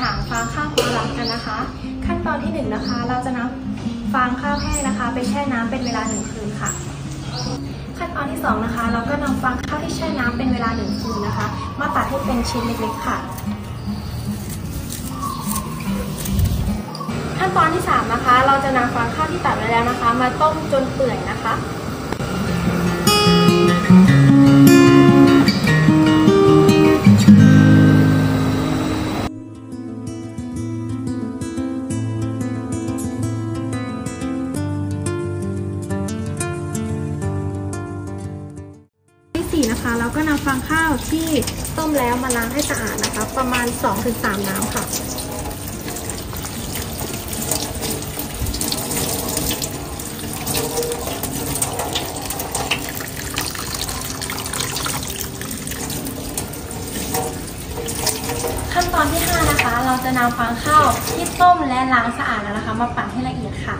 มาทำกระถางฟางข้าวโพลักกันนะคะ ขั้นตอนที่1นงนะคะ เราจะนำฟางข้าวแห้งนะคะ ไปแช่น้ำเป็นเวลาหนึ่งคืนค่ะ ขั้นตอนที่2นะคะ เราก็นำฟางข้าวที่แช่น้ำเป็นเวลาหนึ่งคืนนะคะ มาตัดให้เป็นชิ้นเล็กๆค่ะ ขั้นตอนที่3นะคะ เราจะนำฟางข้าวที่ตัดไว้แล้วนะคะ มาต้มจนเปื่อยนะคะ นะคะเราก็นำฟางข้าวที่ต้มแล้วมาล้างให้สะอาดนะคะ ประมาณ 2-3 น้ำค่ะขั้นตอนที่ 5 นะคะ เราจะนำฟางข้าวที่ต้มและล้างสะอาดแล้วนะคะ มาปั่นให้ละเอียดค่ะ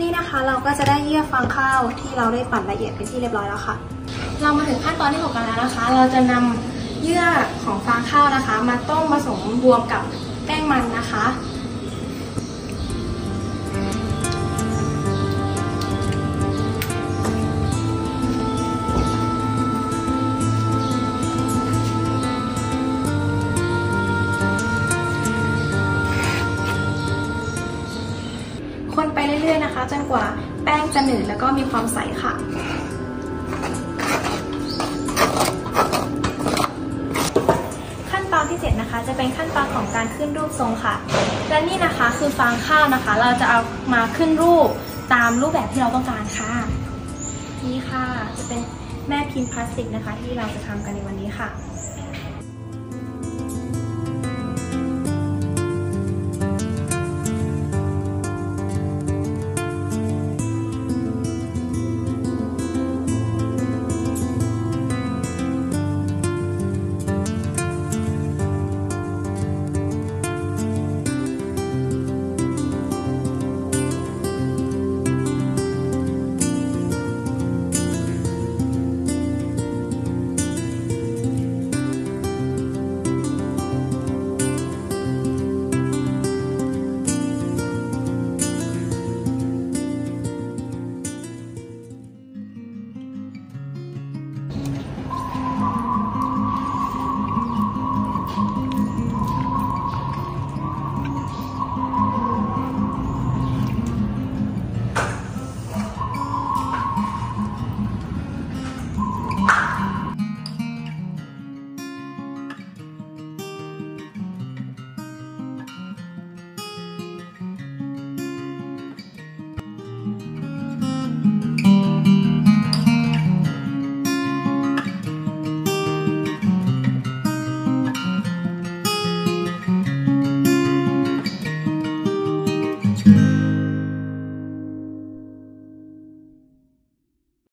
นี่นะคะเราก็จะได้เยื่อฟางข้าวที่เราได้ปั่นละเอียดเป็นที่เรียบร้อยแล้วค่ะ เรามาถึงขั้นตอนที่6กันแล้วนะคะ เราจะนำเยื่อของฟางข้าวนะคะ มาต้มผสมรวมกับแป้งมันนะคะ นะคะ จนกว่าแป้งจะหนืดแล้วก็มีความใสค่ะ ขั้นตอนที่7นะคะ จะเป็นขั้นตอนของการขึ้นรูปทรงค่ะ และนี่นะคะคือฟางข้าวนะคะ เราจะเอามาขึ้นรูปตามรูปแบบที่เราต้องการค่ะ นี่ค่ะจะเป็นแม่พิมพ์พลาสติกนะคะ ที่เราจะทำกันในวันนี้ค่ะ